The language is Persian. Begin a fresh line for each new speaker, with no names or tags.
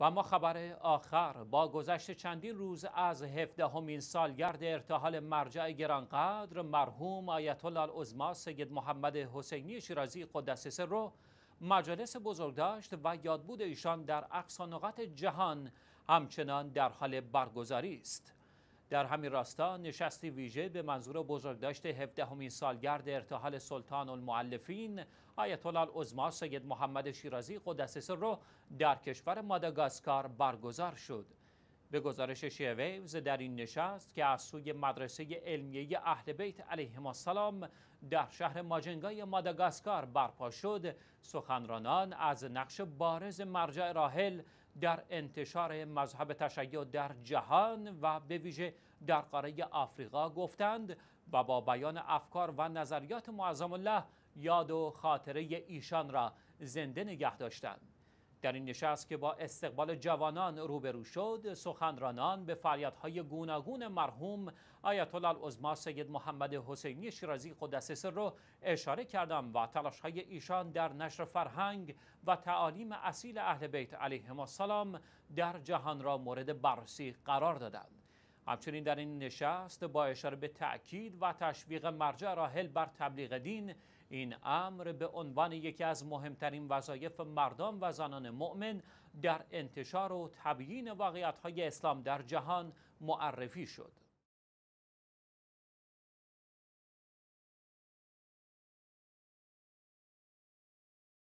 و اما خبر آخر با گذشت چندین روز از هفدهمین سالگرد ارتحال مرجع گرانقدر مرحوم آیت الله العظما سید محمد حسینی شیرازی قدس سر مجالس بزرگداشت و یادبود ایشان در اقصا جهان همچنان در حال برگزاری است. در همین راستا نشستی ویژه به منظور بزرگداشت 17 سالگرد ارتحال سلطان المعلفین آیت الله العظما سید محمد شیرازی قدس سر در کشور ماداگاسکار برگزار شد. به گزارش شیعه ویوز در این نشست که از سوی مدرسه علمیه اهل بیت علیهم السلام در شهر ماجنگای ماداگاسکار برپا شد سخنرانان از نقش بارز مرجع راحل در انتشار مذهب تشیع در جهان و به ویژه در قاره آفریقا گفتند و با بیان افکار و نظریات معظم الله یاد و خاطره ایشان را زنده نگه داشتند. در این نشست که با استقبال جوانان روبرو شد سخنرانان به فعالیت‌های گوناگون مرحوم آیت الله العظما سید محمد حسینی شیرازی قدس سر رو اشاره کردم و تلاش‌های ایشان در نشر فرهنگ و تعالیم اصیل اهل بیت علیهم السلام در جهان را مورد بررسی قرار دادند. همچنین در این نشست با اشاره به تأکید و تشویق مرجع راحل بر تبلیغ دین این امر به عنوان یکی از مهمترین وظایف مردان و زنان مؤمن در انتشار و تبیین واقعیت های اسلام در جهان معرفی شد.